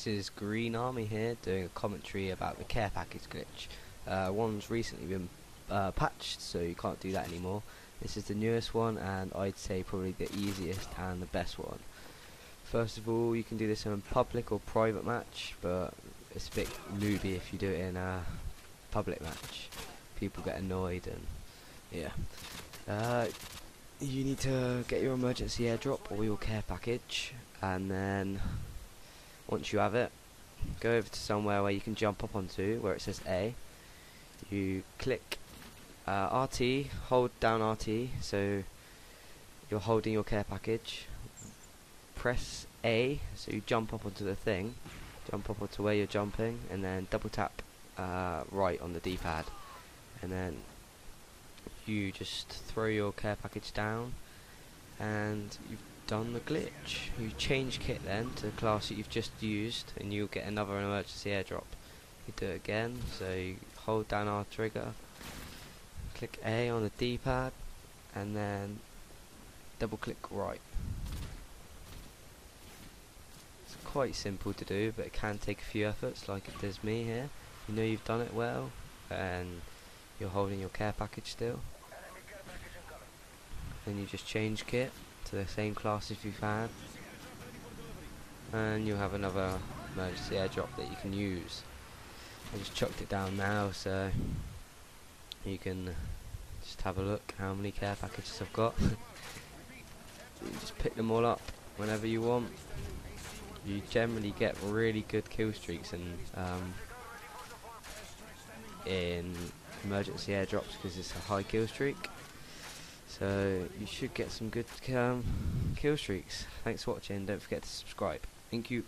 this is Green Army here doing a commentary about the care package glitch. Uh, one's recently been uh, patched so you can't do that anymore. This is the newest one and I'd say probably the easiest and the best one. First of all you can do this in a public or private match but it's a bit newbie if you do it in a public match. People get annoyed and yeah. Uh, you need to get your emergency airdrop or your care package and then once you have it go over to somewhere where you can jump up onto where it says A. You click uh, RT hold down RT so you're holding your care package. Press A so you jump up onto the thing jump up onto where you're jumping and then double tap uh, right on the D-pad. And then you just throw your care package down and you've done the glitch. You change kit then to the class that you've just used and you'll get another emergency airdrop. You do it again, so you hold down R trigger, click A on the D-pad and then double click right. It's quite simple to do but it can take a few efforts like it does me here. You know you've done it well and you're holding your care package still. Then you just change kit to the same class if you've had. And you'll have another emergency airdrop that you can use. I just chucked it down now so you can just have a look how many care packages I've got. you just pick them all up whenever you want. You generally get really good kill streaks and um, in emergency airdrops because it's a high kill streak. So you should get some good um, kill streaks. Thanks for watching. Don't forget to subscribe. Thank you.